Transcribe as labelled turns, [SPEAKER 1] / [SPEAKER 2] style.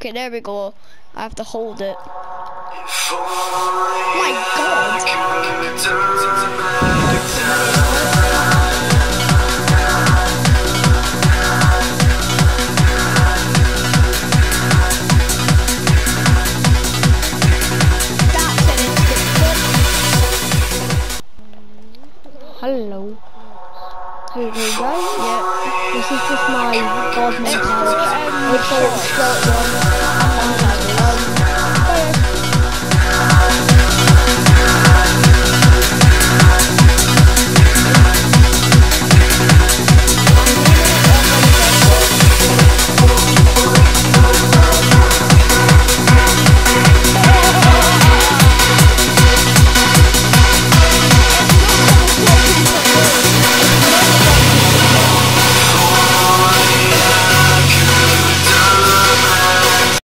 [SPEAKER 1] Okay, there we go. I have to hold it. My god!
[SPEAKER 2] Hello. Hello guys,
[SPEAKER 1] Yep.
[SPEAKER 2] This is just my god mode make sure it's still in.